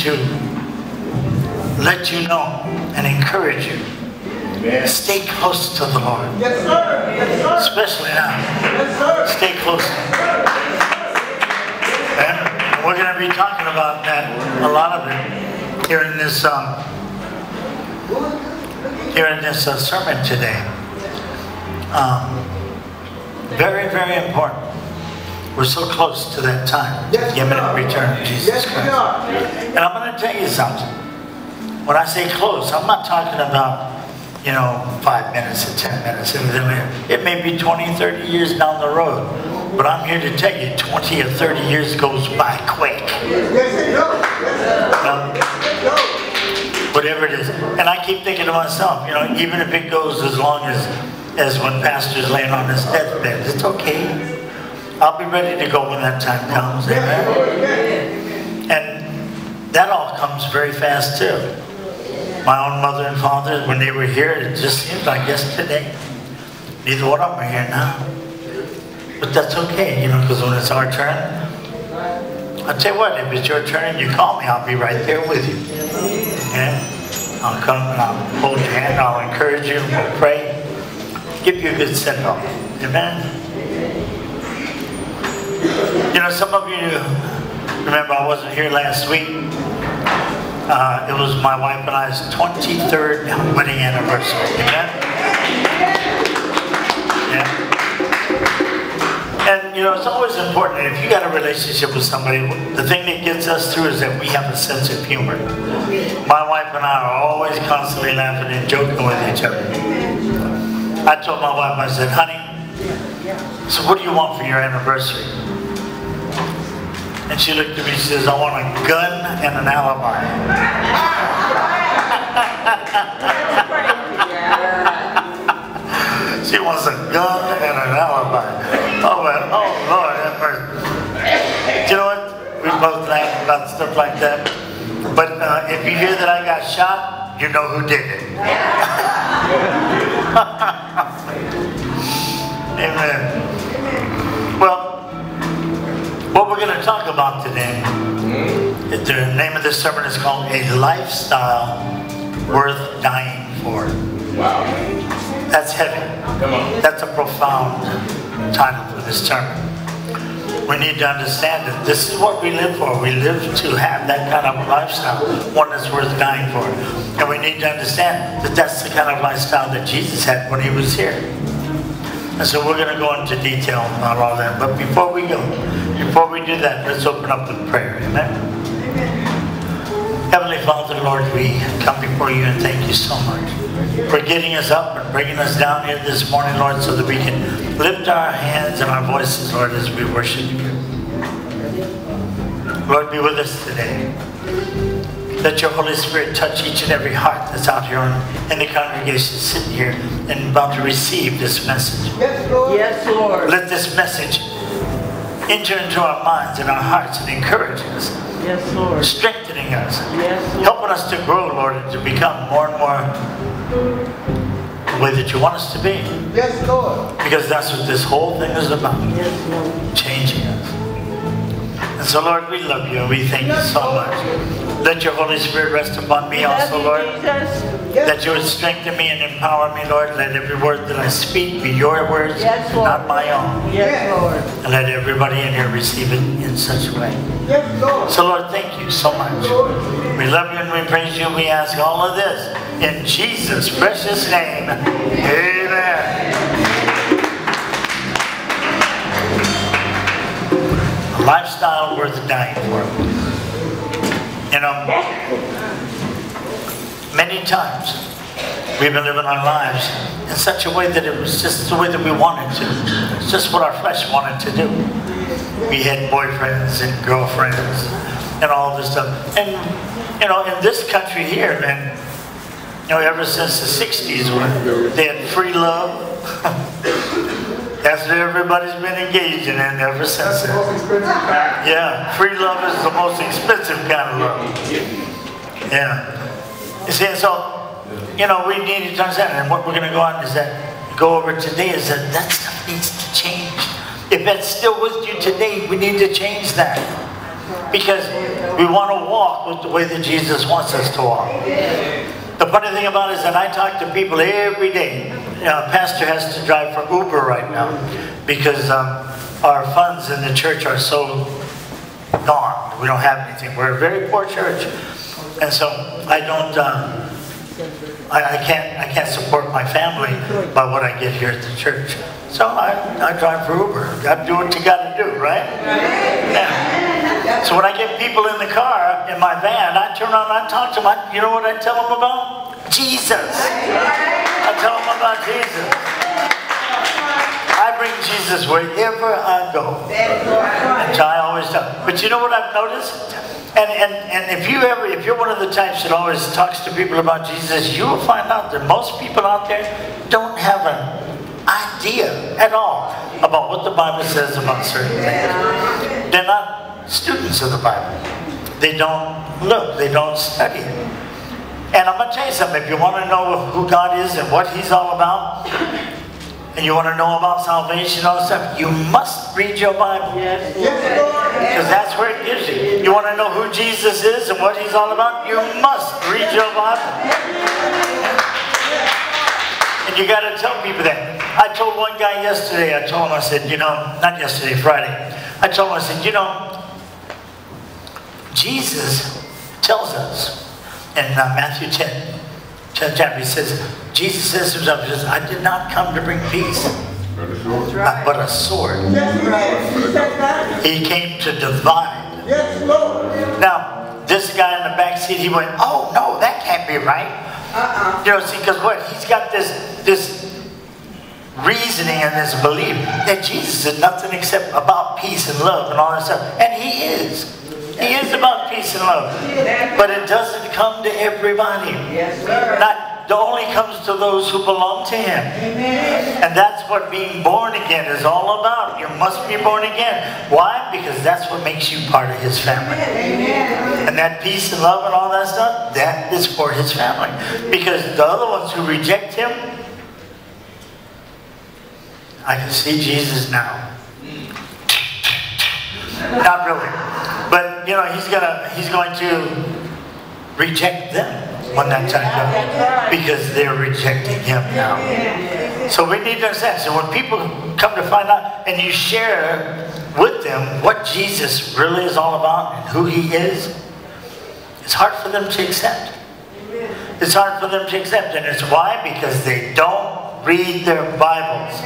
to let you know and encourage you. Amen. Stay close to the Lord. Yes, sir. Yes, sir. Especially now. Yes, sir. Stay close. And we're going to be talking about that, a lot of it, here in this, um, here in this uh, sermon today. Um, very, very important. We're so close to that time, yes, the imminent return of Jesus yes, Christ. And I'm going to tell you something. When I say close, I'm not talking about, you know, five minutes or 10 minutes. It may be 20, 30 years down the road. But I'm here to tell you, 20 or 30 years goes by quick. Yes, it does. Um, whatever it is. And I keep thinking to myself, you know, even if it goes as long as, as when pastor's laying on his deathbed, it's okay. I'll be ready to go when that time comes. Amen. And that all comes very fast too. My own mother and father, when they were here, it just seems like yesterday. Neither one of them are here now. But that's okay, you know, because when it's our turn, I'll tell you what, if it's your turn and you call me, I'll be right there with you. Okay? I'll come and I'll hold your hand, I'll encourage you, we'll pray, give you a good send off. Amen. You know, some of you remember I wasn't here last week. Uh, it was my wife and I's 23rd wedding anniversary. Amen? Yeah. And, you know, it's always important. If you got a relationship with somebody, the thing that gets us through is that we have a sense of humor. My wife and I are always constantly laughing and joking with each other. I told my wife, I said, honey, so what do you want for your anniversary? And she looked at me, she says, I want a gun and an alibi. she wants a gun and an alibi. Oh. Oh, Lord, that person. You know what? We both laugh about stuff like that. But uh, if you hear that I got shot, you know who did it. Amen. What we're going to talk about today, hmm? the name of this sermon is called A Lifestyle Worth Dying For. Wow. That's heavy. Come on. That's a profound title for this sermon. We need to understand that this is what we live for. We live to have that kind of lifestyle, one that's worth dying for. And we need to understand that that's the kind of lifestyle that Jesus had when he was here. And so we're going to go into detail about all that. But before we go, before we do that, let's open up with prayer. Amen. Heavenly Father, Lord, we come before you and thank you so much for getting us up and bringing us down here this morning, Lord, so that we can lift our hands and our voices, Lord, as we worship you. Lord, be with us today. Let your Holy Spirit touch each and every heart that's out here in the congregation, sitting here and about to receive this message. Yes, Lord. Yes, Lord. Let this message enter into our minds and our hearts and encourage us, Yes, Lord. strengthening us, Yes, Lord. helping us to grow, Lord, and to become more and more the way that you want us to be. Yes, Lord. Because that's what this whole thing is about, Yes, Lord. changing us. And so, Lord, we love you and we thank you so much. Let your Holy Spirit rest upon me also, Lord. That you would strengthen me and empower me, Lord. Let every word that I speak be your words, Yes, not my own. Yes, Lord. And let everybody in here receive it in such a way. Yes, Lord. So, Lord, thank you so much. We love you and we praise you. We ask all of this in Jesus' precious name. Amen. Lifestyle worth dying for. You know, many times we've been living our lives in such a way that it was just the way that we wanted to. It's just what our flesh wanted to do. We had boyfriends and girlfriends and all this stuff. And, you know, in this country here, man, you know, ever since the 60s when they had free love, That's what everybody's been engaging in ever since That's the most expensive kind. Yeah, free love is the most expensive kind of love. Yeah. You see, so, you know, we need to understand, and what we're going to go on is that, go over today is that that stuff needs to change. If that's still with you today, we need to change that. Because we want to walk with the way that Jesus wants us to walk. The funny thing about it is that I talk to people every day. Know, Pastor has to drive for Uber right now because um, our funds in the church are so gone. We don't have anything. We're a very poor church, and so I don't. Uh, I, I can't. I can't support my family by what I get here at the church. So I, I drive for Uber. Got to do what you got to do, right? Yeah. So when I get people in the car in my van, I turn on. I talk to them. I, you know what I tell them about? Jesus. I tell them about Jesus. I bring Jesus wherever I go. Which I always do. But you know what I've noticed? And, and, and if you ever, if you're one of the types that always talks to people about Jesus, you will find out that most people out there don't have an idea at all about what the Bible says about certain things. They're not students of the Bible. They don't look, they don't study it. And I'm going to tell you something. If you want to know who God is and what He's all about, and you want to know about salvation and all that stuff, you must read your Bible. Yes, Lord. Because that's where it gives you. You want to know who Jesus is and what He's all about? You must read your Bible. And you got to tell people that. I told one guy yesterday, I told him, I said, you know, not yesterday, Friday. I told him, I said, you know, Jesus tells us in uh, Matthew 10, 10 chapter, he says, Jesus says to himself, says, I did not come to bring peace, uh, but a sword. Yes, he did. He said that. He came to divide. Yes, Lord. Now, this guy in the back seat, he went, "Oh no, that can't be right." Uh-uh. You know, see, because what he's got this this reasoning and this belief that Jesus is nothing except about peace and love and all that stuff, and he is. He is about peace and love, but it doesn't come to everybody. Yes, sir. Not it only comes to those who belong to Him. And that's what being born again is all about. You must be born again. Why? Because that's what makes you part of His family. And that peace and love and all that stuff, that is for His family. Because the other ones who reject Him, I can see Jesus now. Not really. But you know, he's gonna he's going to reject them when that time comes. Because they're rejecting him now. So we need to understand. So when people come to find out and you share with them what Jesus really is all about and who he is, it's hard for them to accept. It's hard for them to accept. And it's why? Because they don't read their Bibles.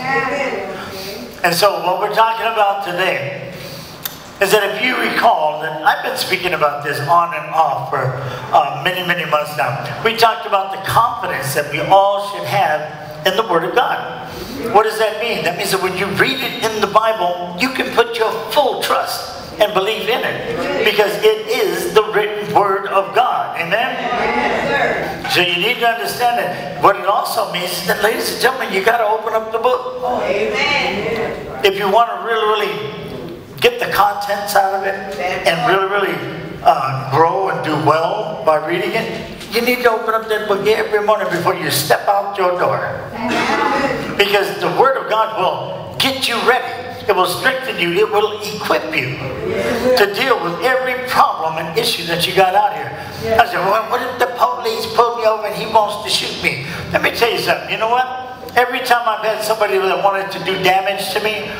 And so what we're talking about today is that if you recall that I've been speaking about this on and off for uh, many, many months now. We talked about the confidence that we all should have in the Word of God. What does that mean? That means that when you read it in the Bible, you can put your full trust and believe in it because it is the written Word of God. Amen? So you need to understand that. What it also means is that, ladies and gentlemen, you got to open up the book. Amen. If you want to really, really get the contents out of it and really, really uh, grow and do well by reading it, you need to open up that book every morning before you step out your door. Because the Word of God will get you ready. It will strengthen you. It will equip you to deal with every problem and issue that you got out here. I said, well, what if the police pull me over and he wants to shoot me? Let me tell you something. You know what? Every time I've had somebody that wanted to do damage to me,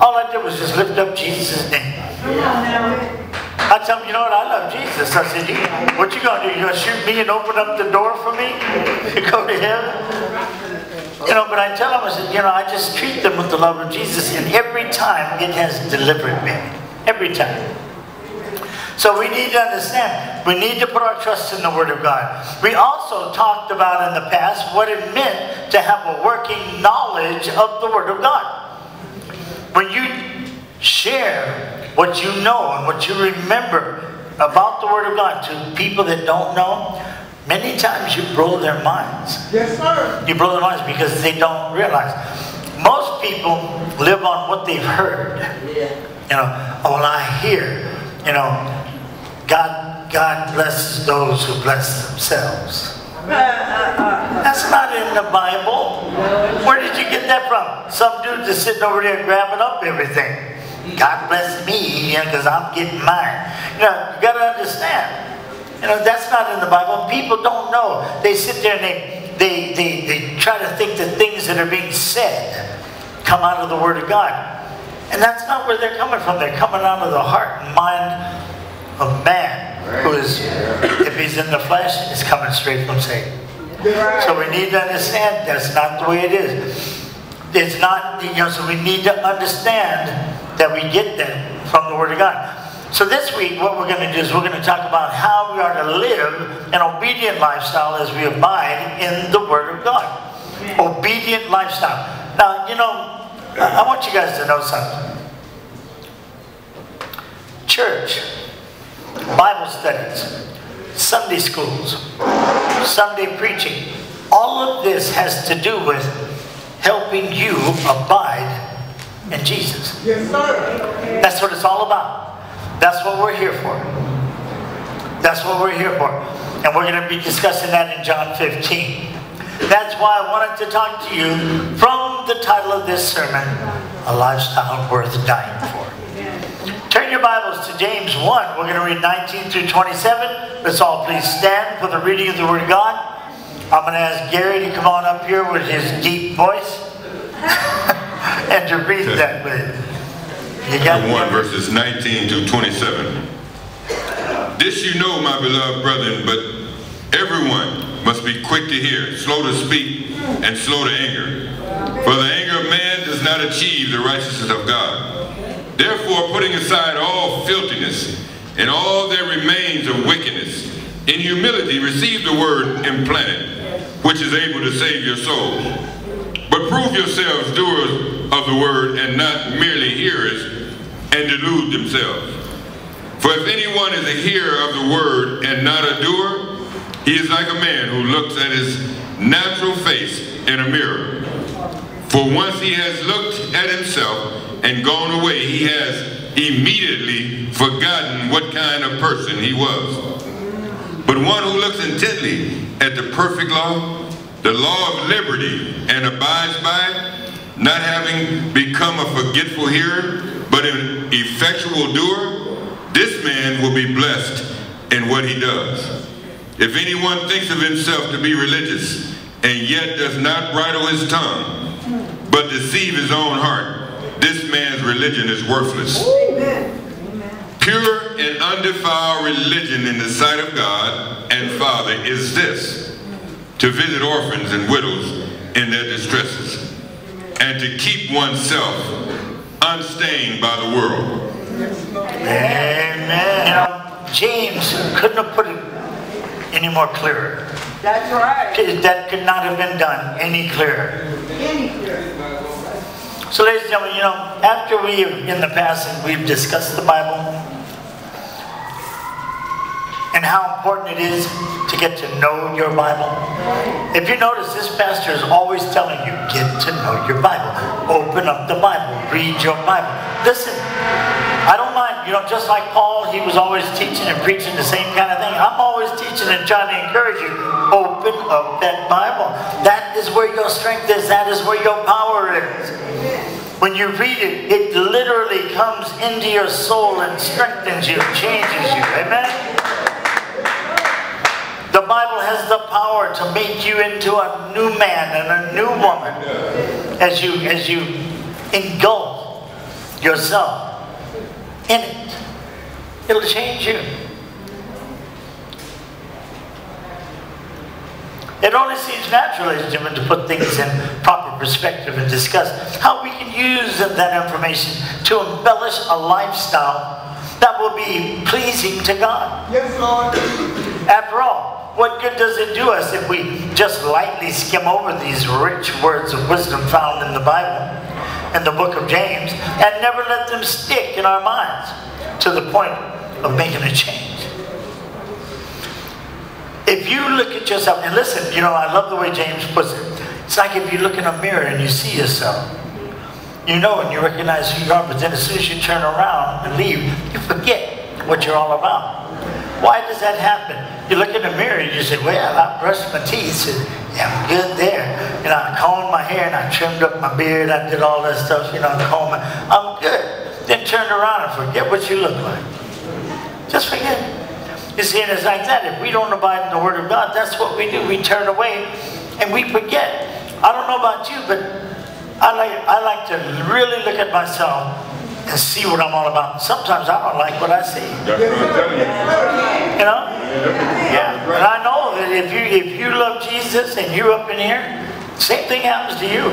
all I did was just lift up Jesus' name. I tell him, you know what, I love Jesus. I said, what you gonna do? You gonna shoot me and open up the door for me to go to heaven? You know, but I tell them, I said, you know, I just treat them with the love of Jesus, and every time it has delivered me. Every time. So we need to understand, we need to put our trust in the Word of God. We also talked about in the past what it meant to have a working knowledge of the Word of God. When you share what you know and what you remember about the Word of God to people that don't know, many times you blow their minds. Yes, sir. You blow their minds because they don't realize. Most people live on what they've heard. Yeah. You know, oh, well, I hear, you know, God, God blesses those who bless themselves. That's not in the Bible. Where did you get that from? Some dude just sitting over there grabbing up everything. God bless me, you know, because I'm getting mine. You know, you got to understand. You know, that's not in the Bible. People don't know. They sit there and they, they, they, they try to think the things that are being said come out of the Word of God. And that's not where they're coming from. They're coming out of the heart and mind of man who is, if he's in the flesh, is coming straight from Satan. So we need to understand that's not the way it is. It's not, you know, so we need to understand that we get that from the Word of God. So this week, what we're going to do is we're going to talk about how we are to live an obedient lifestyle as we abide in the Word of God. Obedient lifestyle. Now, you know, I want you guys to know something. Church, Bible studies, Sunday schools, Sunday preaching, all of this has to do with helping you abide in Jesus. Yes, sir. That's what it's all about. That's what we're here for. That's what we're here for. And we're going to be discussing that in John 15. That's why I wanted to talk to you from the title of this sermon, A Lifestyle Worth Dying For. Turn your Bibles to James 1. We're going to read 19 through 27. Let's all please stand for the reading of the Word of God. I'm going to ask Gary to come on up here with his deep voice and to read that with you. You got Chapter 1, verses 19 to 27. This you know, my beloved brethren, but everyone must be quick to hear, slow to speak, and slow to anger. For the anger of man does not achieve the righteousness of God. Therefore, putting aside all filthiness and all that remains of wickedness, in humility receive the word implanted, which is able to save your souls. But prove yourselves doers of the word and not merely hearers and delude themselves. For if anyone is a hearer of the word and not a doer, he is like a man who looks at his natural face in a mirror. For once he has looked at himself and gone away, he has immediately forgotten what kind of person he was. But one who looks intently at the perfect law, the law of liberty, and abides by it, not having become a forgetful hearer, but an effectual doer, this man will be blessed in what he does. If anyone thinks of himself to be religious, and yet does not bridle his tongue, but deceive his own heart, this man's religion is worthless. Pure and undefiled religion in the sight of God and Father is this, to visit orphans and widows in their distresses, and to keep oneself unstained by the world. Amen. You know, James couldn't have put it any more clearer. That's right. That could not have been done any clearer. Any clear. So, ladies and gentlemen, you know, after we have in the past we've discussed the Bible and how important it is to get to know your Bible. If you notice, this pastor is always telling you, get to know your Bible. Open up the Bible. Read your Bible. Listen, I don't mind, you know, just like Paul, he was always teaching and preaching the same kind of thing. I'm always teaching and trying to encourage you. Open up that Bible. That is where your strength is. That is where your power is. When you read it, it literally comes into your soul and strengthens you, changes you. Amen? The Bible has the power to make you into a new man and a new woman as you as you engulf yourself in it. It'll change you. It only seems natural, ladies and gentlemen, to put things in proper perspective and discuss how we can use that information to embellish a lifestyle that will be pleasing to God. Yes, Lord. After all, what good does it do us if we just lightly skim over these rich words of wisdom found in the Bible, in the book of James, and never let them stick in our minds to the point of making a change? If you look at yourself, and listen, you know, I love the way James puts it. It's like if you look in a mirror and you see yourself. you know and you recognize who you are, but then as soon as you turn around and leave, you forget what you're all about. Why does that happen? You look in the mirror and you say, well, I brushed my teeth and yeah, I'm good there. You know, I combed my hair and I trimmed up my beard. I did all that stuff, you know, combing. I'm good. Then turn around and forget what you look like. Just forget. You see, and it's like that. If we don't abide in the Word of God, that's what we do. We turn away and we forget. I don't know about you, but I like, I like to really look at myself and see what I'm all about. Sometimes I don't like what I see. You. You know? Yeah. And I know that if you if you love Jesus and you're up in here, same thing happens to you.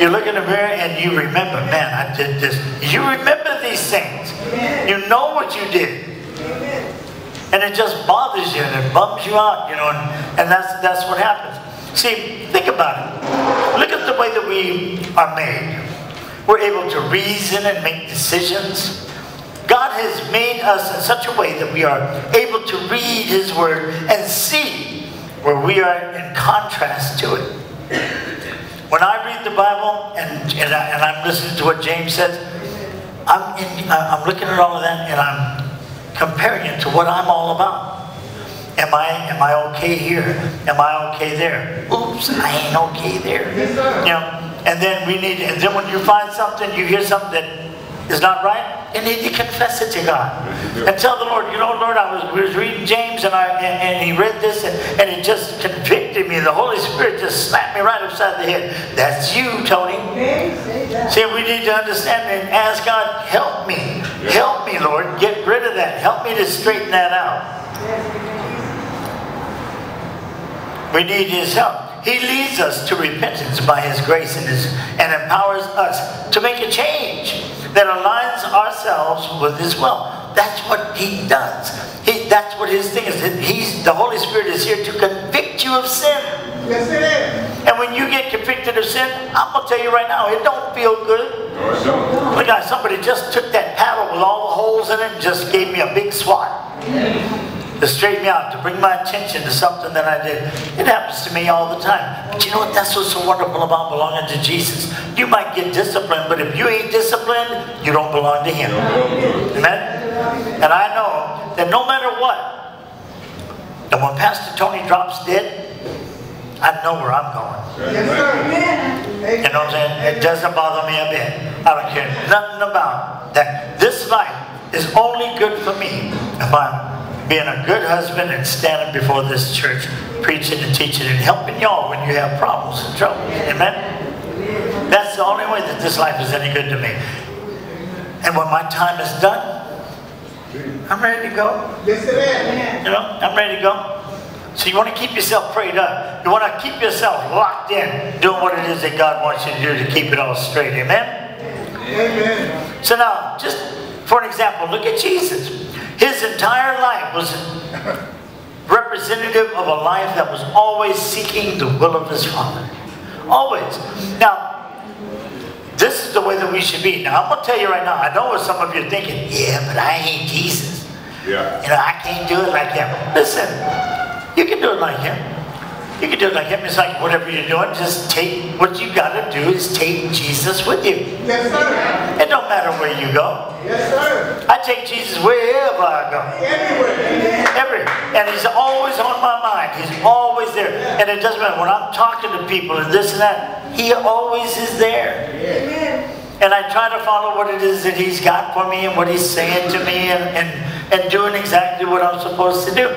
You look in the mirror and you remember, man, I did this. You remember these things. You know what you did. And it just bothers you and it bums you out, you know, and, and that's that's what happens. See, think about it. Look at the way that we are made. We're able to reason and make decisions. God has made us in such a way that we are able to read His Word and see where we are in contrast to it. When I read the Bible and, and, I, am listening to what James says, I'm, in, I'm looking at all of that and I'm comparing it to what I'm all about. Am I am I okay here? Am I okay there? Oops, I ain't okay there. You know, and then we need, and then when you find something, you hear something that is not right, you need to confess it to God. And tell the Lord, you know, Lord, I was, was reading James and, I, and, and he read this and, and it just convicted me. The Holy Spirit just slapped me right upside the head. That's you, Tony. See, we need to understand and ask God, help me. Help me, Lord. Get rid of that. Help me to straighten that out. We need his help. He leads us to repentance by His grace and, his, and empowers us to make a change that aligns ourselves with His will. That's what He does. He, that's what His thing is. He's, the Holy Spirit is here to convict you of sin. Yes, it is. And when you get convicted of sin, I'm going to tell you right now, it don't feel good. No, it don't. Look at somebody just took that paddle with all the holes in it and just gave me a big swat to straighten me out, to bring my attention to something that I did. It happens to me all the time. But you know what? That's what's so wonderful about belonging to Jesus. You might get disciplined, but if you ain't disciplined, you don't belong to Him. Amen? And I know that no matter what, and when Pastor Tony drops dead, I know where I'm going. Yes, sir. Amen. You know what I'm saying? It doesn't bother me a bit. I don't care nothing about that. This life is only good for me if I'm being a good husband and standing before this church, preaching and teaching and helping y'all when you have problems and trouble. Amen? That's the only way that this life is any good to me. And when my time is done, I'm ready to go. Yes, is. You know, I'm ready to go. So you want to keep yourself prayed up. You want to keep yourself locked in, doing what it is that God wants you to do to keep it all straight. Amen? Amen. So now, just for an example, look at Jesus. His entire life was representative of a life that was always seeking the will of his Father. Always. Now, this is the way that we should be. Now, I'm going to tell you right now, I know what some of you are thinking, yeah, but I ain't Jesus. Yeah. You know, I can't do it like him. Listen, you can do it like him. You can do it like him. It's like whatever you're doing, just take what you got to do is take Jesus with you. Yes, sir. It don't matter where you go. Yes, sir. I take Jesus wherever I go. Everywhere. Every, and he's always on my mind. He's always there. And it doesn't matter when I'm talking to people and this and that, he always is there. Amen. And I try to follow what it is that he's got for me and what he's saying to me and, and, and doing exactly what I'm supposed to do.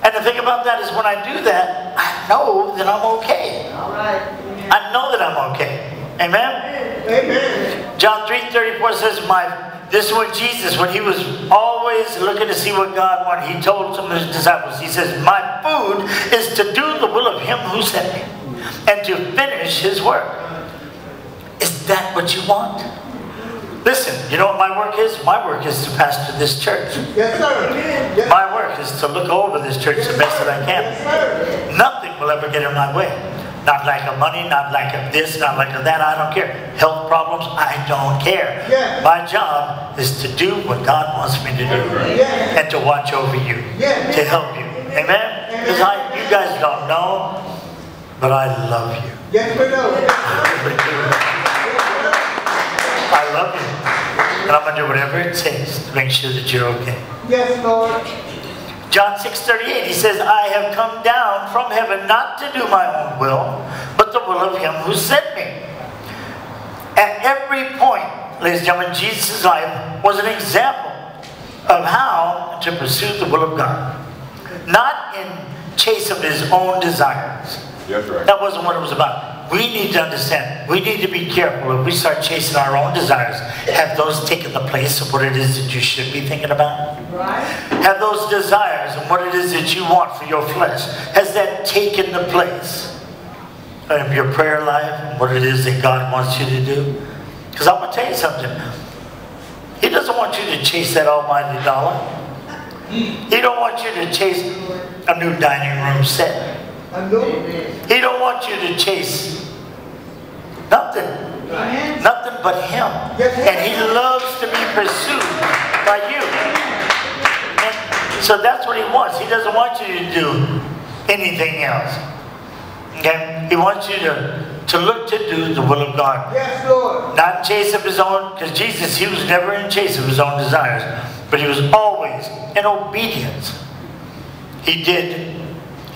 And the thing about that is when I do that, I know that I'm okay. All right. I know that I'm okay. Amen? Amen. John 3.34 says, my, this was Jesus, when he was always looking to see what God wanted, he told some of his disciples, he says, my food is to do the will of him who sent me and to finish his work. Is that what you want? Listen, you know what my work is? My work is to pastor this church. Yes, sir. Yes, My work is to look over this church the best that I can. sir. Nothing will ever get in my way. Not like of money, not like of this, not like of that. I don't care. Health problems, I don't care. Yeah. My job is to do what God wants me to do Yeah. and to watch over you, Yeah. to help you. Amen? Because I, you guys don't know, but I love you. Yes, we know. I. I love you. And I'm going to do whatever it takes to make sure that you're okay. Yes, Lord. John 6:38, he says, I have come down from heaven not to do my own will, but the will of him who sent me. At every point, ladies and gentlemen, Jesus' life was an example of how to pursue the will of God. Not in chase of his own desires. That's right. That wasn't what it was about. We need to understand. We need to be careful if we start chasing our own desires. Have those taken the place of what it is that you should be thinking about? Right? Have those desires and what it is that you want for your flesh, has that taken the place of your prayer life and what it is that God wants you to do? Because I'm going to tell you something. He doesn't want you to chase that almighty dollar. He don't want you to chase a new dining room set. He don't want you to chase nothing. Nothing but him. And he loves to be pursued by you. And so that's what he wants. He doesn't want you to do anything else. Okay? He wants you to, to look to do the will of God. Yes, Lord. Not in chase of his own, because Jesus, he was never in chase of his own desires, but he was always in obedience. He did,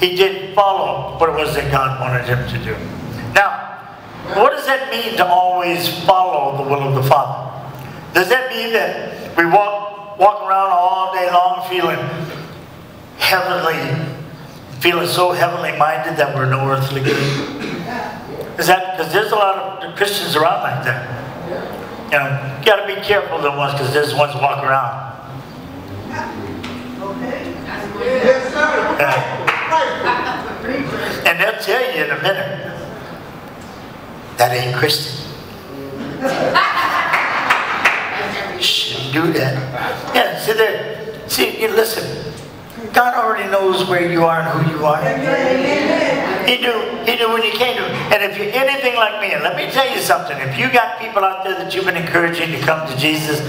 he didn't follow what it was that God wanted him to do. Now, what does that mean to always follow the will of the Father? Does that mean that we walk, walk around all day long feeling heavenly, feeling so heavenly minded that we're no earthly good? Is that because there's a lot of Christians around like that? You know, you got to be careful of the ones because there's ones walk around. Yes, sir. Yeah. And they'll tell you in a minute that ain't Christian. Shouldn't do that. Yeah, see there. See, you listen. God already knows where you are and who you are. He knew. He knew when you came to him. And if you're anything like me, and let me tell you something. If you got people out there that you've been encouraging to come to Jesus,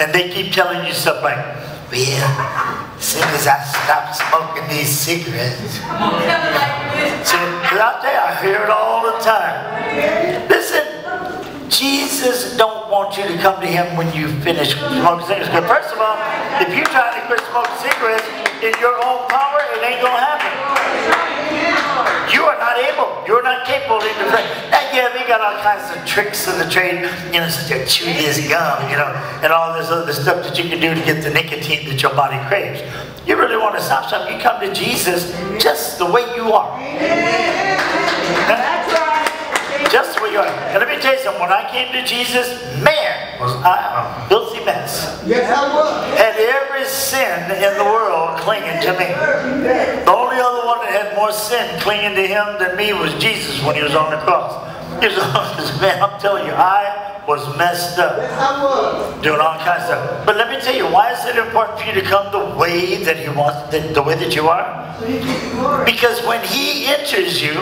and they keep telling you stuff like, "Well, as soon as I stop smoking these cigarettes." 'cause out there, I hear it all the time. Listen, Jesus don't want you to come to him when you finish smoking cigarettes. 'Cause first of all, if you try to quit smoking cigarettes in your own power, it ain't gonna happen. You are not able. You are not capable of even pray. Now, yeah, they got all kinds of tricks in the trade, you know, to chew this gum, you know, and all this other stuff that you can do to get the nicotine that your body craves. You really want to stop something, you come to Jesus just the way you are. That's right. Just the way you are. And let me tell you something, when I came to Jesus, man, was I a filthy mess. Yes, I was. Had every sin in the world clinging to me. The only other one that had more sin clinging to him than me was Jesus when he was on the cross. He was on this man, I'm telling you, I was messed up. Yes, I was. Doing all kinds of stuff. But let me tell you, why is it important for you to come the way that he wants, the, the way that you are? Because when he enters you,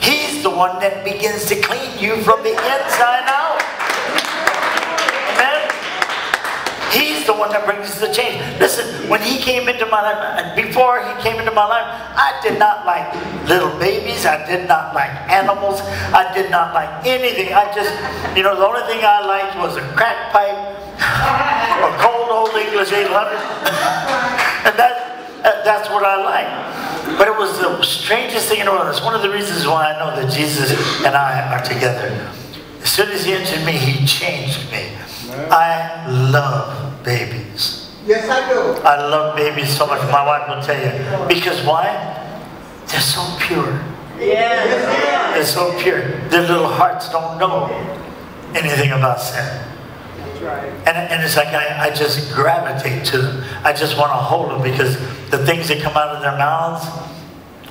he's the one that begins to clean you from the inside out. Amen? He's the one that brings the change. Listen, when he came into my life, and before he came into my life, I did not like little babies. I did not like animals. I did not like anything. I just, you know, the only thing I liked was a crack pipe, a cold Olde English 800. and that, that- that's what I like. But it was the strangest thing in the world. It's one of the reasons why I know that Jesus and I are together. As soon as he entered me, he changed me. I love babies. Yes, I do. I love babies so much. My wife will tell you. Because why? They're so pure. Yes. They're so pure. Their little hearts don't know anything about sin. And, and it's like I, I just gravitate to them. I just want to hold them because the things that come out of their mouths,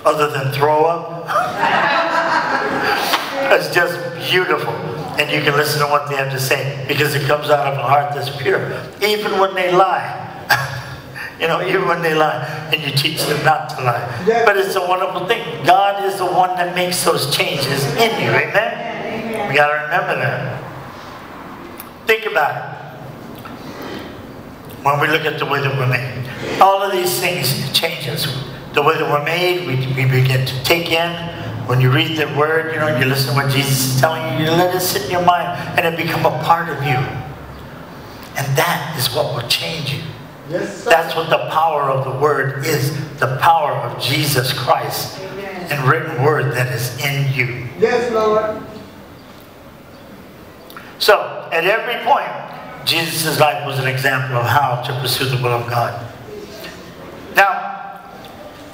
other than throw up, it's just beautiful. And you can listen to what they have to say because it comes out of a heart that's pure. Even when they lie. You know, even when they lie, and you teach them not to lie. But it's a wonderful thing. God is the one that makes those changes in you. Amen? We got to remember that. Think about it. When we look at the way that we're made, all of these things change us. The way that we're made, we, we begin to take in when you read the word, you know, you listen to what Jesus is telling you, you let it sit in your mind and it become a part of you. And that is what will change you. Yes, sir. That's what the power of the word is the power of Jesus Christ Amen. and written word that is in you. Yes, Lord. So, at every point, Jesus' life was an example of how to pursue the will of God. Now,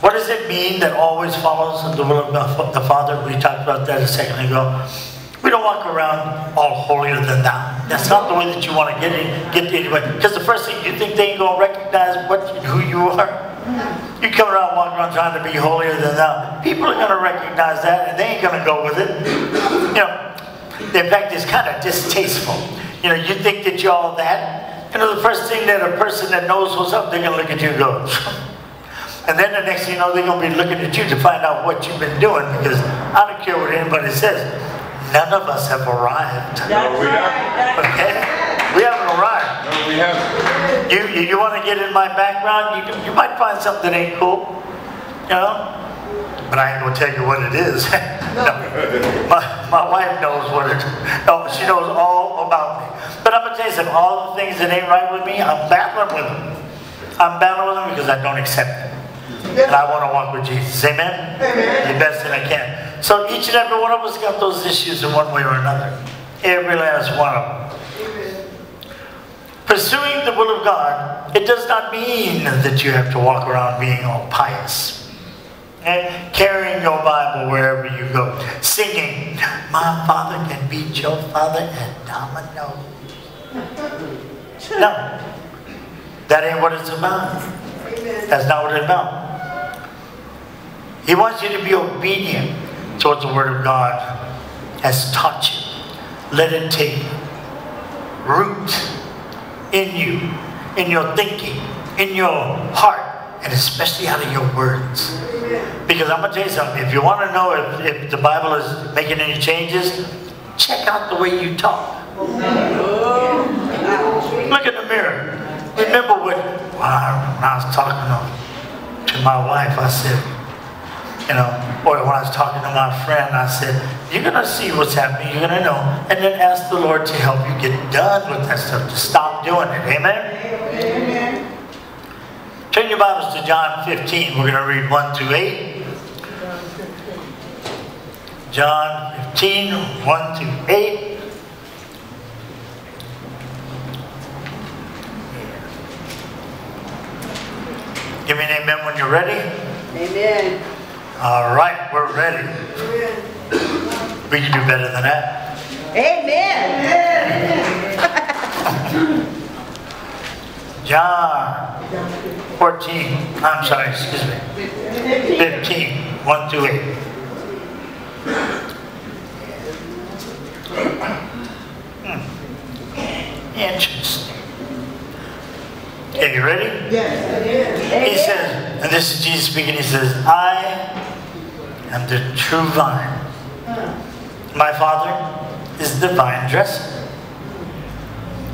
what does it mean that always follows the will of the Father? We talked about that a second ago. We don't walk around all holier than thou. That's not the way that you want to get in, get anybody. Because the first thing you think they ain't gonna recognize what who you are. You come around walking around trying to be holier than thou. People are gonna recognize that, and they ain't gonna go with it. You know, in fact, it's kind of distasteful. You know, you think that you're all that. You know, the first thing that a person that knows what's up, they're gonna look at you and go. And then the next thing you know, they're gonna be looking at you to find out what you've been doing because I don't care what anybody says. None of us have arrived. That's we right. have- That's Okay? We haven't arrived. No, we haven't. You, you, you want to get in my background? You, you might find something that ain't cool, you know? But I ain't gonna tell you what it is. No. My, my wife knows what it, no, she knows all about me. But I'm gonna tell you something, all the things that ain't right with me, I'm battling with them. I'm battling with them because I don't accept it. And I want to walk with Jesus. Amen? Amen. The best that I can. So each and every one of us got those issues in one way or another. Every last one of them. Amen. Pursuing the will of God, it does not mean that you have to walk around being all pious. And carrying your Bible wherever you go. Singing, My Father can beat your father at domino. No. That ain't what it's about. That's not what it's about. He wants you to be obedient towards the Word of God has taught you. Let it take root in you, in your thinking, in your heart, and especially out of your words. Because I'm going to tell you something. If you want to know if, if the Bible is making any changes, check out the way you talk. Look in the mirror. Remember what when I, was talking to, to my wife, I said, you know, or when I was talking to my friend, I said, you're going to see what's happening. You're going to know. And then ask the Lord to help you get done with that stuff, to stop doing it. Amen? Turn your Bibles to John 15. We're going to read 1 through 8. John 15, 1 through 8. Give me an amen when you're ready. Amen. All right, we're ready. We can do better than that. Amen. John 14, I'm sorry, excuse me, 15, 1 through 8. Hmm. Interesting. Okay, you ready? Yes. He says, and this is Jesus speaking, he says, I am the true vine. My Father is the vine dresser.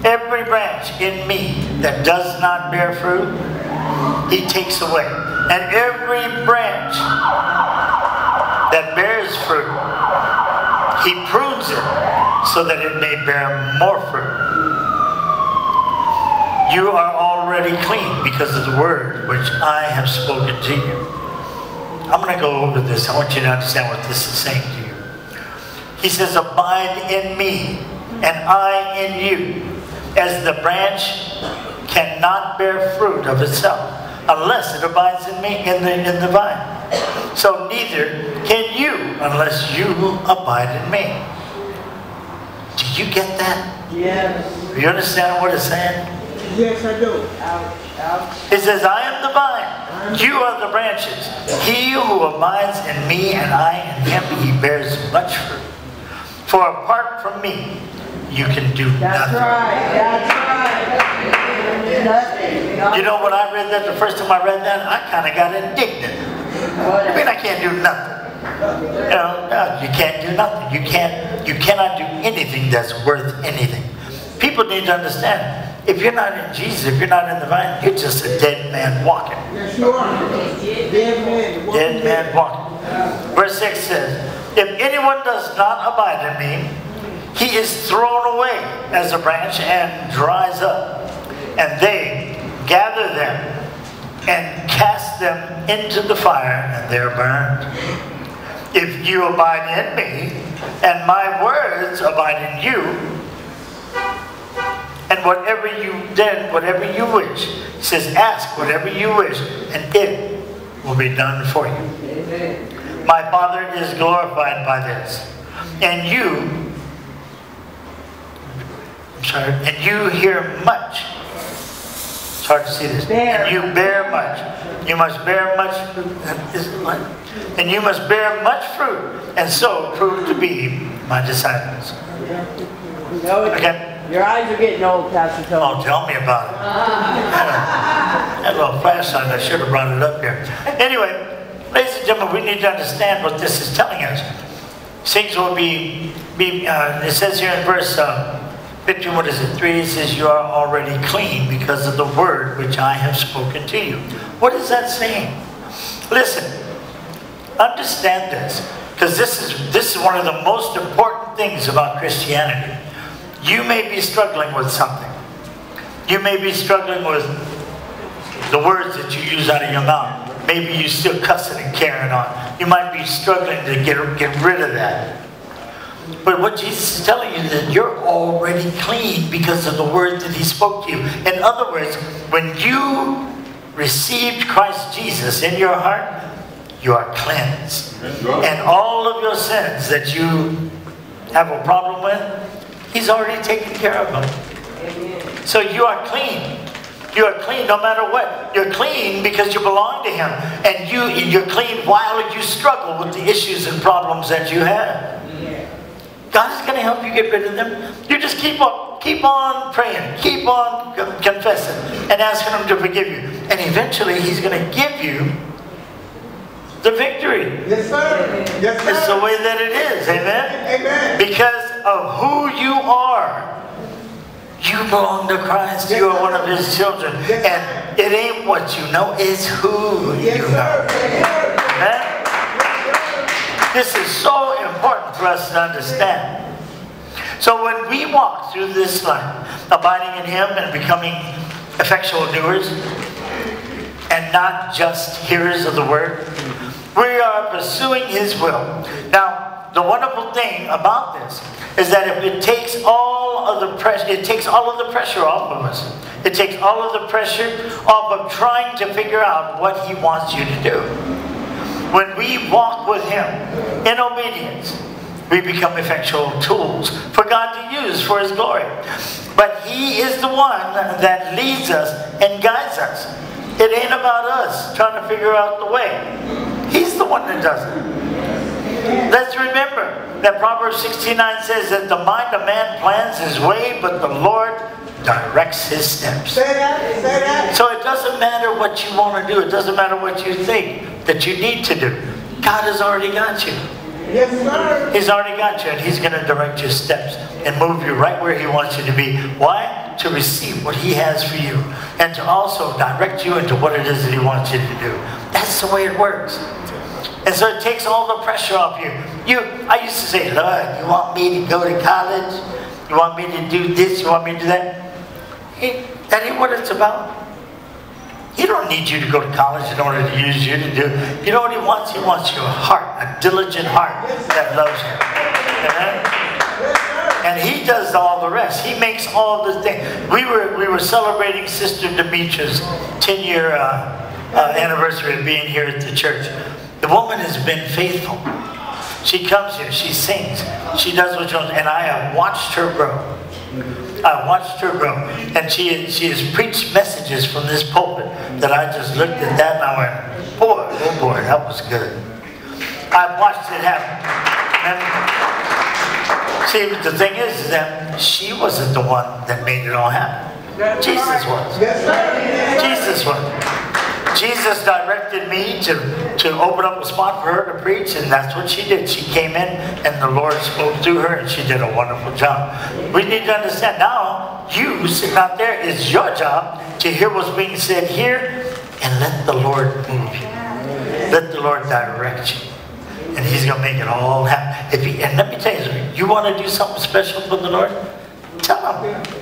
Every branch in me that does not bear fruit, he takes away. And every branch that bears fruit, he prunes it so that it may bear more fruit. You are already clean because of the word which I have spoken to you. I'm going to go over this. I want you to understand what this is saying to you. He says, Abide in me, and I in you, as the branch cannot bear fruit of itself unless it abides in me in the in the vine. So neither can you unless you abide in me. Do you get that? Yes. Do you understand what it's saying? Yes, I do. Ouch, ouch. It says, I am the vine, you are the branches. He who abides in me and I in him, he bears much fruit. For apart from me, you can do That's nothing. right. That's right. Nothing. You know, when I read that, the first time I read that, I kind of got indignant. I mean, I can't do nothing. You know, no, you can't do nothing. You can't, you cannot do anything that's worth anything. People need to understand, if you're not in Jesus, if you're not in the vine, you're just a dead man walking. Yes, you are. Dead man. Walking Dead man walking. Verse 6 says, If anyone does not abide in me, he is thrown away as a branch and dries up. And they gather them and cast them into the fire, and they're burned. If you abide in me, and my words abide in you, and whatever you then, whatever you wish, he says, ask whatever you wish, and it will be done for you. My Father is glorified by this. And you, And you hear much. It's hard to see this. Bear. And you bear much. You must bear much fruit. Is it like- And you must bear much fruit, and so prove to be my disciples. No, Okay. Your eyes are getting old, Pastor Tony. Oh, tell me about it. That little flash flashlight, I should have brought it up here. Anyway, ladies and gentlemen, we need to understand what this is telling us. Things will be, be uh, it says here in verse uh, 15, what is it, 3, it says, You are already clean because of the word which I have spoken to you. What is that saying? Listen, understand this, because this is, this is one of the most important things about Christianity. You may be struggling with something. You may be struggling with the words that you use out of your mouth. Maybe you're still cussing and carrying on. You might be struggling to get, get rid of that. But what Jesus is telling you is that you're already clean because of the word that he spoke to you. In other words, when you received Christ Jesus in your heart, you are cleansed. And all of your sins that you have a problem with, he's already taken care of them. So you are clean. You are clean no matter what. You're clean because you belong to Him. And you, you're clean while you struggle with the issues and problems that you have. God is going to help you get rid of them. You just keep on, keep on praying, keep on confessing, and asking Him to forgive you. And eventually He's going to give you the victory. Yes, sir. Yes, sir. It's the way that it is. Amen? Amen. Because of who you are. You belong to Christ. You are one of His children. And it ain't what you know, it's who Yes, you know. Yes, sir. Amen? This is so important for us to understand. So when we walk through this life, abiding in Him and becoming effectual doers, and not just hearers of the word, we are pursuing His will. Now, the wonderful thing about this is that it takes all of the pressure, it takes all of the pressure off of us. It takes all of the pressure off of trying to figure out what He wants you to do. When we walk with Him in obedience, we become effectual tools for God to use for His glory. But He is the one that leads us and guides us. It ain't about us trying to figure out the way. He's the one that does it. Let's remember that Proverbs 69 says that the mind of man plans his way, but the Lord directs his steps. Say that. Say that. So it doesn't matter what you want to do. It doesn't matter what you think that you need to do. God has already got you. Yes, sir. He's already got you, and He's going to direct your steps and move you right where He wants you to be. Why? To receive what He has for you, and to also direct you into what it is that He wants you to do. That's the way it works. And so it takes all the pressure off you. You, I used to say, Lord, you want me to go to college? You want me to do this? You want me to do that? Hey, that ain't what it's about. He don't need you to go to college in order to use you to do. You know what he wants? He wants your heart, a diligent heart that loves him. Amen? And he does all the rest. He makes all the things. We were we were celebrating Sister Demetra's 10 year uh, uh, anniversary of being here at the church. The woman has been faithful. She comes here, she sings, she does what she wants, and I have watched her grow. I watched her grow, and she she has preached messages from this pulpit that I just looked at that and I went, boy, oh boy, that was good. I watched it happen. And see, the thing is, is that she wasn't the one that made it all happen. Jesus was. Jesus was. Jesus directed me to, to open up a spot for her to preach, and that's what she did. She came in, and the Lord spoke through her, and she did a wonderful job. We need to understand now, you sitting out there, it's your job to hear what's being said here and let the Lord move you. Let the Lord direct you. And He's going to make it all happen. if he, and let me tell you, you want to do something special for the Lord? Tell him.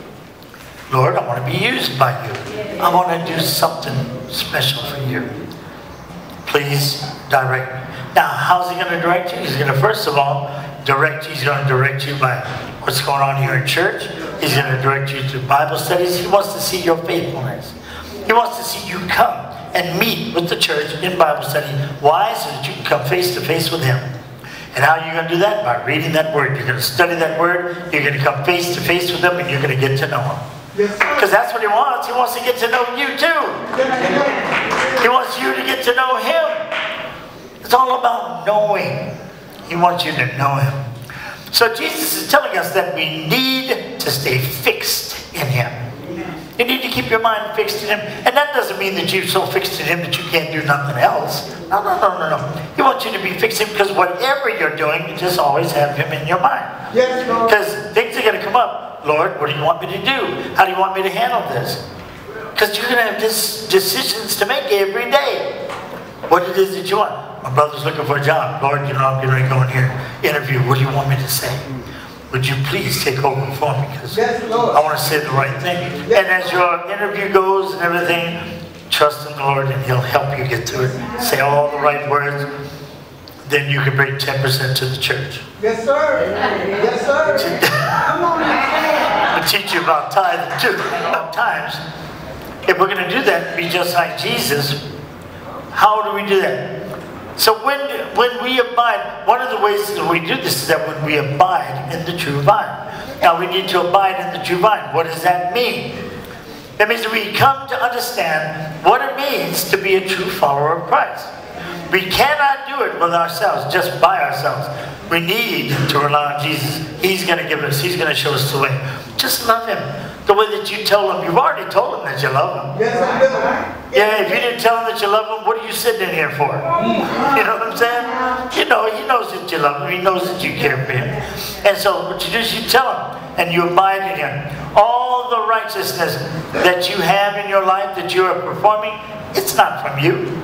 Lord, I want to be used by you. I want to do something special for you. Please direct me. Now, how's he going to direct you? He's going to, first of all, direct you. He's going to direct you by what's going on here in church. He's going to direct you to Bible studies. He wants to see your faithfulness. He wants to see you come and meet with the church in Bible study. Why? So that you can come face to face with him. And how are you going to do that? By reading that word. You're going to study that word. You're going to come face to face with him and you're going to get to know him. Because that's what he wants. He wants to get to know you too. He wants you to get to know him. It's all about knowing. He wants you to know him. So Jesus is telling us that we need to stay fixed in him. You need to keep your mind fixed in him. And that doesn't mean that you're so fixed in him that you can't do nothing else. No, no, no, no, no. He wants you to be fixed in him because whatever you're doing, you just always have him in your mind. Because going to come up. Lord, what do you want me to do? How do you want me to handle this? Because you're going to have this decisions to make every day. What it is that you want. My brother's looking for a job. Lord, you know, I'm getting ready to go in here, interview. What do you want me to say? Would you please take over for me? Because Yes, I want to say the right thing. And as your interview goes and everything, trust in the Lord and He'll help you get through it. Say all the right words. Then you can bring 10% to the church. Yes, sir. Yes, sir. Come on to teach you about tithing too. Sometimes, if we're going to do that, be just like Jesus, how do we do that? So when when we abide, one of the ways that we do this is that when we abide in the true vine. Now we need to abide in the true vine. What does that mean? That means that we come to understand what it means to be a true follower of Christ. We cannot do it with ourselves, just by ourselves. We need to rely on Jesus. He's going to give us, He's going to show us the way. Just love Him. The way that you tell Him, you've already told Him that you love Him. Yes, I do. Yeah, if you didn't tell him that you love him, what are you sitting in here for? Mm-hmm. You know what I'm saying? You know, he knows that you love him. He knows that you care for him. And so what you do is you tell him and you abide in him. All the righteousness that you have in your life that you are performing, it's not from you.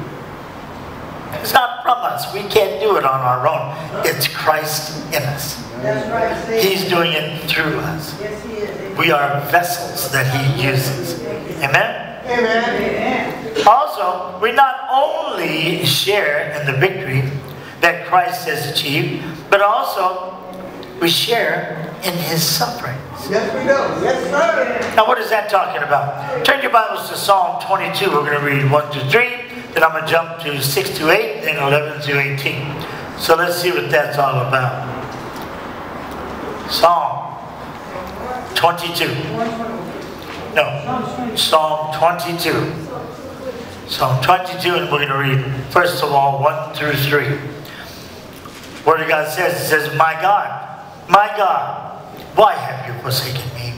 It's not from us. We can't do it on our own. It's Christ in us. Right. He's doing it through us. Yes, he is. We are vessels that he uses. Amen? Amen. Also, we not only share in the victory that Christ has achieved, but also we share in his suffering. Yes, we do. Yes, sir. Now, what is that talking about? Turn your Bibles to Psalm 22. We're going to read 1 to 3, then I'm going to jump to 6 to 8, then 11 to 18. So let's see what that's all about. Psalm 22. No, Psalm 22. Psalm 22, and we're going to read, first of all, 1 through 3. Word of God says, it says, My God, my God, why have you forsaken me?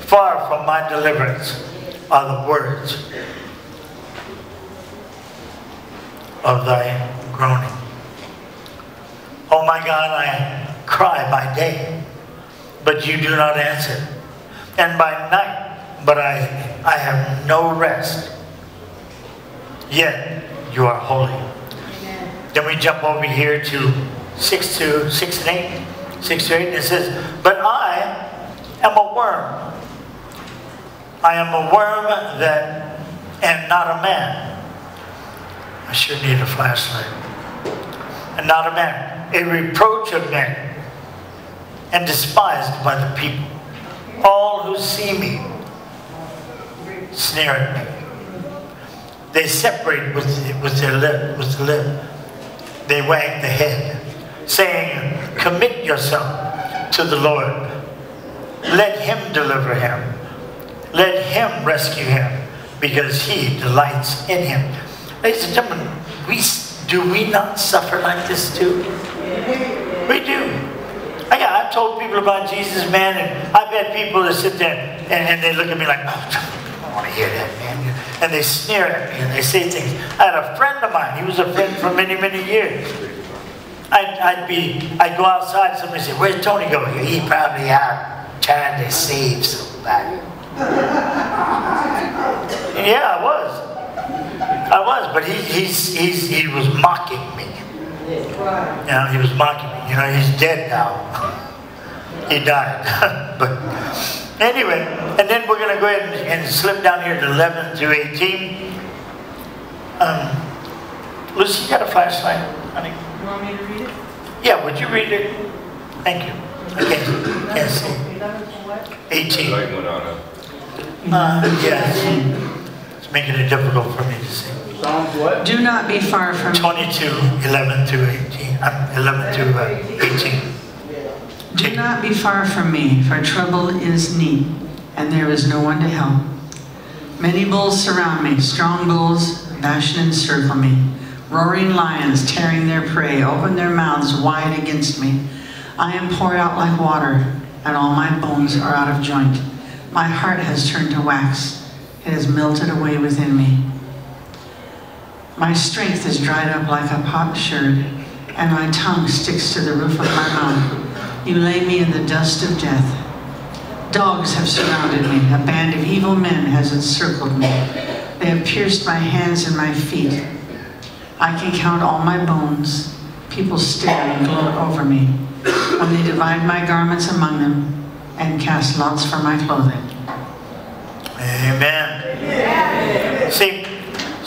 Far from my deliverance are the words of thy groaning. Oh my God, I cry by day, but you do not answer, and by night, but I, I have no rest. Yet you are holy. Then we jump over here to six to six and eight. Six to eight, it says, But I am a worm. I am a worm that am not a man. I sure need a flashlight. And not a man. A reproach of men. And despised by the people. All who see me sneer at me. They separate with, with their lip, with the lip. They wag the head, saying, Commit yourself to the Lord. Let him deliver him. Let him rescue him, because he delights in him. Ladies and gentlemen, we, do we not suffer like this too? We do. I, I've told people about Jesus, man, and I've had people that sit there and, and they look at me like, oh, I don't want to hear that, man. And they sneer at me and they say things. I had a friend of mine, he was a friend for many, many years. I'd, I'd be, I'd go outside, and somebody say, where's Tony going? He probably out trying to save somebody. Yeah, I was. I was, but he, he's, he's, he was mocking me. You know, he was mocking me. You know, he's dead now. he died. but anyway, and then we're going to go ahead and, and, slip down here to 11 through 18. Um, Lucy, you got a flashlight, honey? You want me to read it? Yeah, would you read it? Thank you. Okay, can't see. 18. Uh, yes. It's making it difficult for me to see. Psalms what? Do not be far from me. 22, 11 through 18. Uh, 11 through uh, 18. Do not be far from me, for trouble is near, and there is no one to help. Many bulls surround me, strong bulls bash and encircle me. Roaring lions tearing their prey open their mouths wide against me. I am poured out like water, and all my bones are out of joint. My heart has turned to wax. It has melted away within me. My strength is dried up like a potsherd, and my tongue sticks to the roof of my mouth. You lay me in the dust of death. Dogs have surrounded me. A band of evil men has encircled me. They have pierced my hands and my feet. I can count all my bones. People stare and gloat over me when they divide my garments among them and cast lots for my clothing. Amen. See,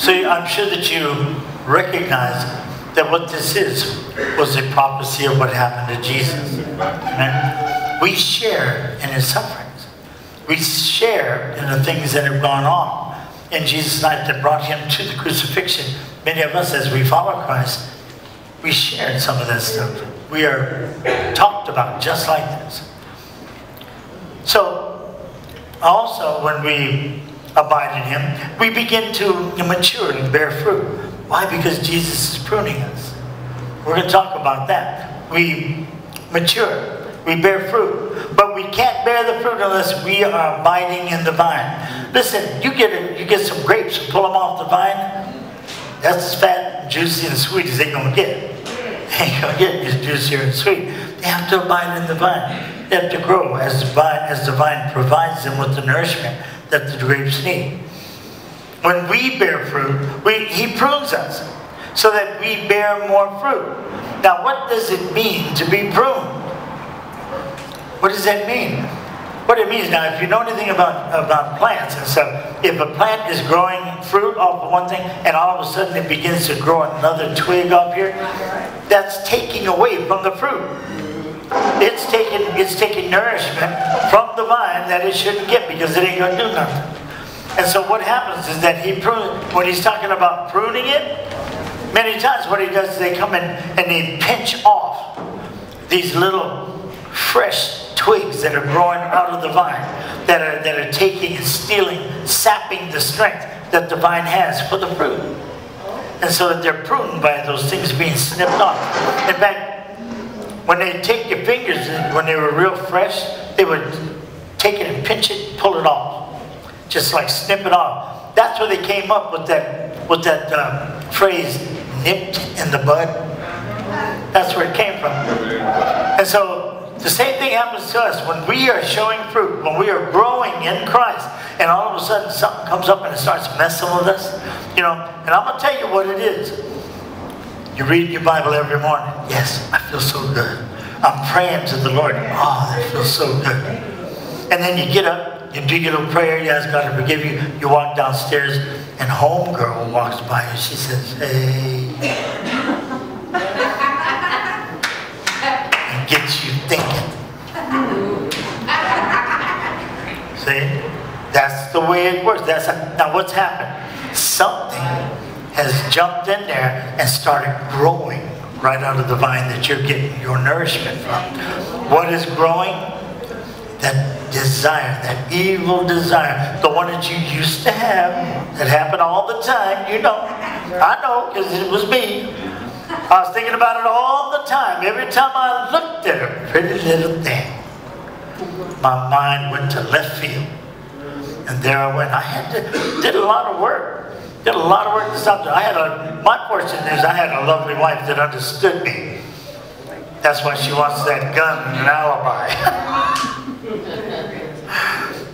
See, I'm sure that you recognize that what this is was a prophecy of what happened to Jesus. Amen. We share in his sufferings. We share in the things that have gone on in Jesus' life that brought him to the crucifixion. Many of us, as we follow Christ, we share some of that stuff. We are talked about just like this. So, also, when we abide in him, we begin to mature and bear fruit. Why? Because Jesus is pruning us. We're going to talk about that. We mature. We bear fruit. But we can't bear the fruit unless we are abiding in the vine. Listen, you get a, you get some grapes pull them off the vine. That's as fat, juicy, and sweet as they're going to get. They ain't going to get as juicier and sweet. They have to abide in the vine. They have to grow as the vine, as the vine provides them with the nourishment that the grapes need. When we bear fruit, we, he prunes us so that we bear more fruit. Now, what does it mean to be pruned? What does that mean? What it means now, if you know anything about, about plants and stuff, if a plant is growing fruit off of one thing and all of a sudden it begins to grow another twig up here, that's taking away from the fruit. It's taking, it's taking nourishment from the vine that it shouldn't get because it ain't going to do nothing. And so what happens is that he prune, when he's talking about pruning it, many times what he does is they come in and they pinch off these little fresh twigs that are growing out of the vine, that are, that are taking and stealing, sapping the strength that the vine has for the fruit. And so that they're pruned by those things being snipped off. In fact, when they take your fingers, when they were real fresh, they would take it and pinch it, pull it off, just like snip it off. That's where they came up with that with that uh, phrase, "nipped in the bud." That's where it came from. And so the same thing happens to us when we are showing fruit, when we are growing in Christ, and all of a sudden something comes up and it starts messing with us. You know, and I'm gonna tell you what it is. You read your Bible every morning. Yes, I feel so good. I'm praying to the Lord. Oh, that feels so good. And then you get up, you do your little prayer, you ask God to forgive you. You walk downstairs, and homegirl walks by and she says, hey. and gets you thinking. See? That's the way it works. That's now what's happened? Something has jumped in there and started growing right out of the vine that you're getting your nourishment from. What is growing? That desire, that evil desire, the one that you used to have, that happened all the time, you know. I know, because it was me. I was thinking about it all the time. Every time I looked at a pretty little thing, my mind went to left field. And there I went. I had to, did a lot of work did a lot of work to stop I had a, my fortune is I had a lovely wife that understood me. That's why she wants that gun and an alibi.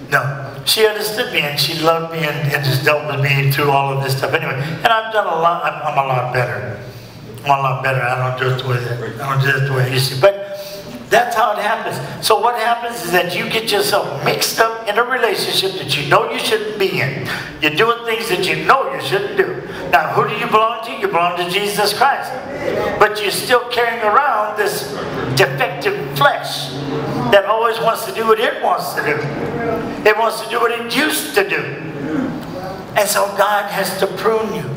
no, she understood me and she loved me and, and, just dealt with me through all of this stuff anyway. And I've done a lot, I'm, I'm a lot better. I'm a lot better. I don't do it the way that, I don't do it the way used to. But that's how it happens. So what happens is that you get yourself mixed up in a relationship that you know you shouldn't be in. You're doing things that you know you shouldn't do. Now, who do you belong to? You belong to Jesus Christ. But you're still carrying around this defective flesh that always wants to do what it wants to do. It wants to do what it used to do. And so God has to prune you.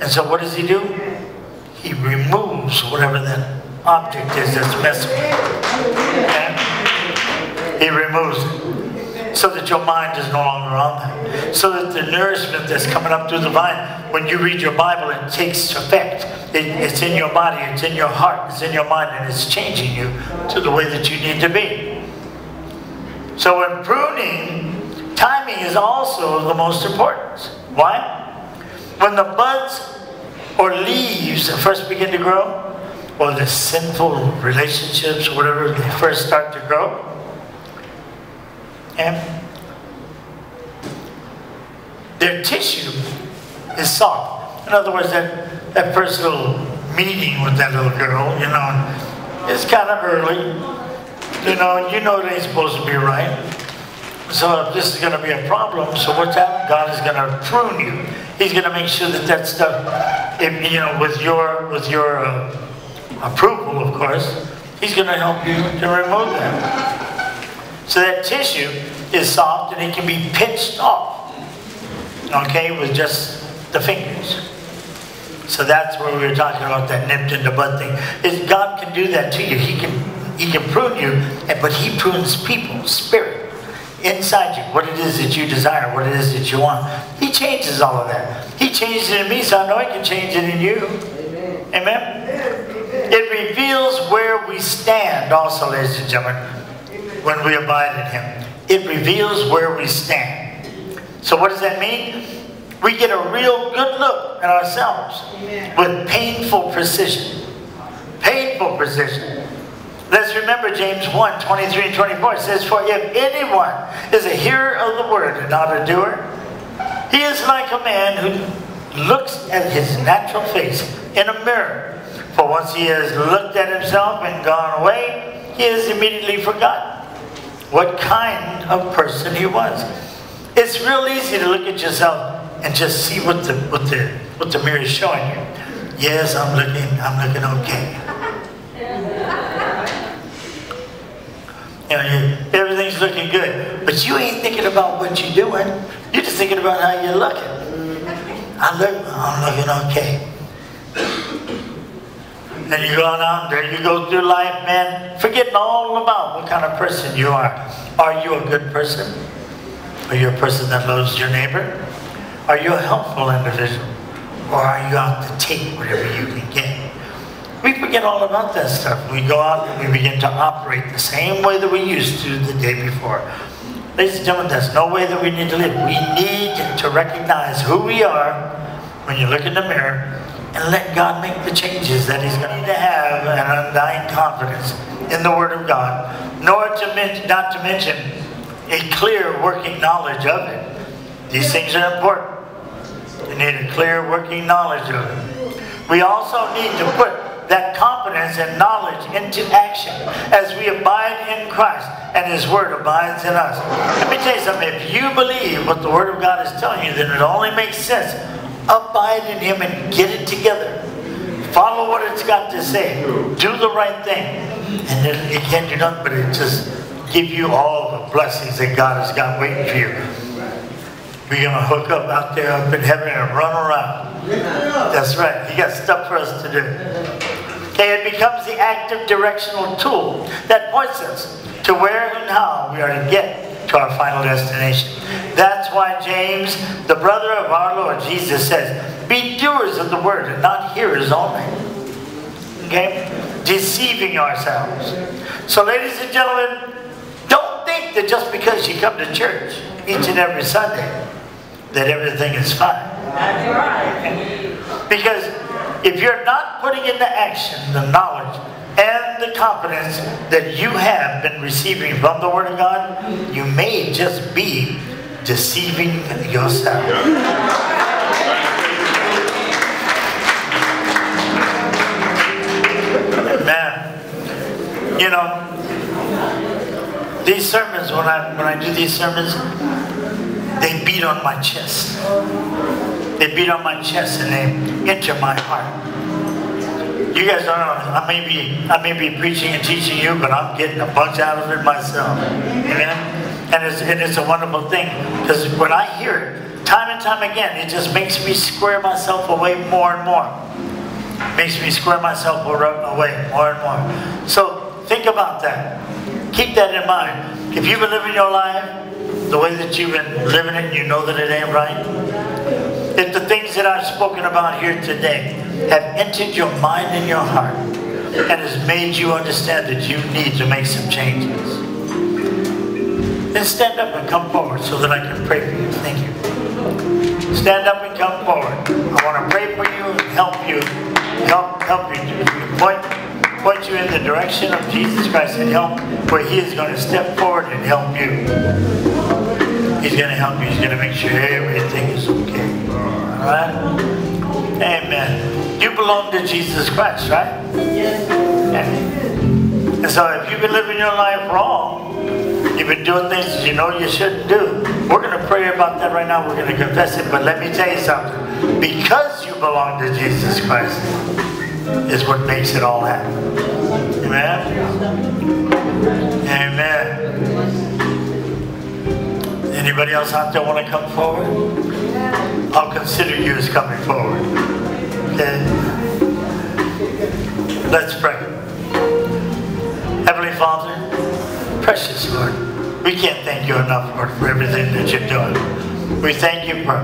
And so what does he do? He removes whatever that object is with you. Okay? He removes it so that your mind is no longer on that. So that the nourishment that's coming up through the vine, when you read your Bible, it takes effect. It, it's in your body, it's in your heart, it's in your mind, and it's changing you to the way that you need to be. So in pruning, timing is also the most important. Why? When the buds or leaves first begin to grow, or the sinful relationships, whatever they first start to grow, and their tissue is soft. In other words, that, that little meeting with that little girl, you know, it's kind of early. You know, you know it ain't supposed to be right. So this is going to be a problem, so what's that? God is going to prune you. He's going to make sure that that stuff, if, you know, with your with your uh, approval, of course, He's going to help you to remove that. So that tissue is soft and it can be pinched off, okay, with just the fingers. So that's where we were talking about that nipped in the bud thing. Is God can do that to you. He can He can prune you, but He prunes people, spirit inside you, what it is that you desire, what it is that you want. He changes all of that. He changed it in me, so I know He can change it in you. Amen? Amen? It reveals where we stand, also, ladies and gentlemen, when we abide in Him. It reveals where we stand. So, what does that mean? We get a real good look at ourselves Amen. with painful precision. Painful precision. Let's remember James 1 23 and 24. It says, For if anyone is a hearer of the word and not a doer, he is like a man who looks at his natural face in a mirror. For once he has looked at himself and gone away, he has immediately forgotten what kind of person he was. It's real easy to look at yourself and just see what the what the what the mirror is showing you. Yes, I'm looking, I'm looking okay. You know, everything's looking good. But you ain't thinking about what you're doing. You're just thinking about how you're looking. I look, I'm looking okay. And you go on there, you go through life, man, forgetting all about what kind of person you are. Are you a good person? Are you a person that loves your neighbor? Are you a helpful individual? Or are you out to take whatever you can get? We forget all about that stuff. We go out and we begin to operate the same way that we used to the day before. Ladies and gentlemen, there's no way that we need to live. We need to recognize who we are when you look in the mirror and let God make the changes that He's going to have an undying confidence in the Word of God, nor to mention, not to mention a clear working knowledge of it. These things are important. You need a clear working knowledge of it. We also need to put that confidence and knowledge into action as we abide in Christ and His Word abides in us. Let me tell you something. If you believe what the Word of God is telling you, then it only makes sense. Abide in Him and get it together. Follow what it's got to say. Do the right thing. And then it can't do nothing but it just give you all the blessings that God has got waiting for you. We're going to hook up out there up in heaven and run around. That's right. He got stuff for us to do. Okay, it becomes the active directional tool that points us to where and how we are to get to our final destination. That's why James, the brother of our Lord Jesus, says, Be doers of the word and not hearers only. Okay? Deceiving ourselves. So, ladies and gentlemen, don't think that just because you come to church each and every Sunday, that everything is fine. That's right. Because if you're not putting into action the knowledge and the confidence that you have been receiving from the Word of God, you may just be deceiving yourself. Man, You know, these sermons, when I, when I do these sermons, they beat on my chest. They beat on my chest and they enter my heart. You guys don't know. I may be I may be preaching and teaching you, but I'm getting a bunch out of it myself. Amen. And it's and it's a wonderful thing because when I hear it, time and time again, it just makes me square myself away more and more. Makes me square myself away more and more. So think about that. Keep that in mind. If you've been living your life the way that you've been living it, you know that it ain't right. If the things that I've spoken about here today have entered your mind and your heart and has made you understand that you need to make some changes, then stand up and come forward so that I can pray for you. Thank you. Stand up and come forward. I want to pray for you and help you, help help you point point you in the direction of Jesus Christ and help where He is going to step forward and help you. He's going to help you. He's going to make sure everything is okay. All right? Amen. You belong to Jesus Christ, right? Yes. And so if you've been living your life wrong, You've been doing things that you know you shouldn't do. We're going to pray about that right now. We're going to confess it. But let me tell you something. Because you belong to Jesus Christ is what makes it all happen. Amen? Amen. Anybody else out there want to come forward? I'll consider you as coming forward. Let's pray. Heavenly Father, precious Lord, we can't thank you enough, Lord, for everything that you're doing. We thank you for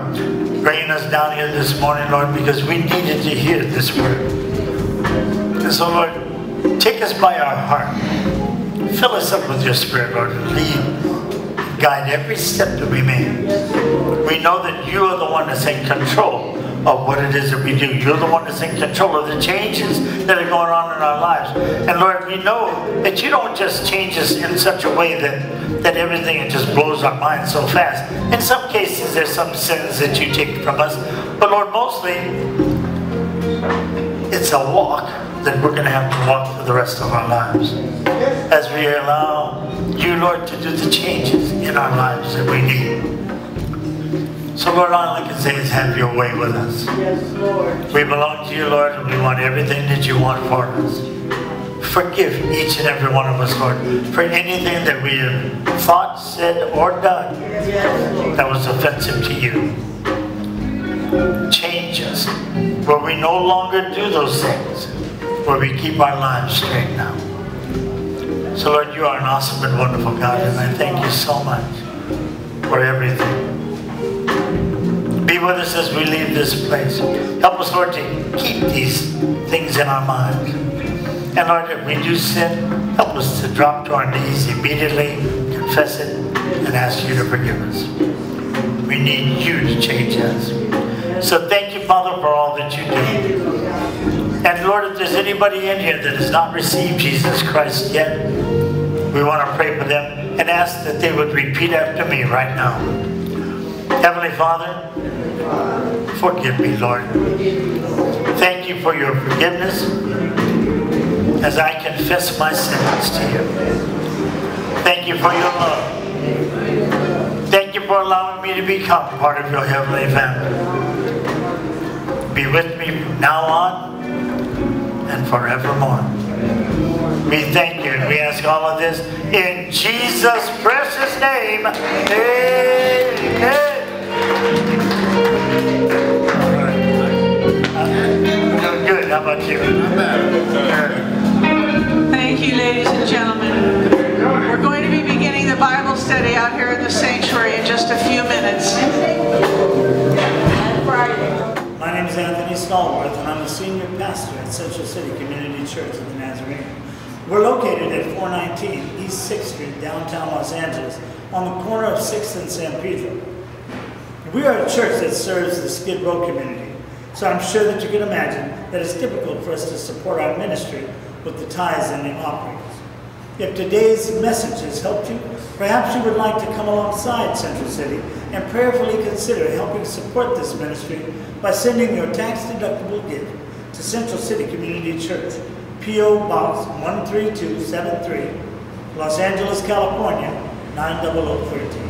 bringing us down here this morning, Lord, because we needed to hear this word. And so, Lord, take us by our heart. Fill us up with your spirit, Lord, lead, guide every step that we make. We know that you are the one that's in control of what it is that we do. You're the one that's in control of the changes that are going on in our lives. And Lord, we know that you don't just change us in such a way that, that everything just blows our minds so fast. In some cases, there's some sins that you take from us. But Lord, mostly, it's a walk that we're going to have to walk for the rest of our lives. As we allow you, Lord, to do the changes in our lives that we need. So, Lord, all I can say is have your way with us. Yes, Lord. We belong to you, Lord, and we want everything that you want for us. Forgive each and every one of us, Lord, for anything that we have thought, said, or done Yes, that was offensive to you. Change us where we no longer do those things, where we keep our lives straight now. So, Lord, you are an awesome and wonderful God, and I thank you so much for everything. Be with us as we leave this place. Help us, Lord, to keep these things in our minds. And Lord, if we do sin, help us to drop to our knees immediately, confess it, and ask you to forgive us. We need you to change us. So thank you, Father, for all that you do. And Lord, if there's anybody in here that has not received Jesus Christ yet, we want to pray for them and ask that they would repeat after me right now. Heavenly Father, forgive me, Lord. Thank you for your forgiveness as I confess my sins to you. Thank you for your love. Thank you for allowing me to become part of your heavenly family. Be with me from now on and forevermore. We thank you and we ask all of this in Jesus' precious name. Amen. Thank you, ladies and gentlemen. We're going to be beginning the Bible study out here in the sanctuary in just a few minutes. My name is Anthony Stallworth, and I'm a senior pastor at Central City Community Church of the Nazarene. We're located at 419 East 6th Street, downtown Los Angeles, on the corner of 6th and San Pedro. We are a church that serves the Skid Row community, so I'm sure that you can imagine that it's difficult for us to support our ministry with the tithes and the offerings. If today's message has helped you, perhaps you would like to come alongside Central City and prayerfully consider helping support this ministry by sending your tax-deductible gift to Central City Community Church, P.O. Box 13273, Los Angeles, California, 90013.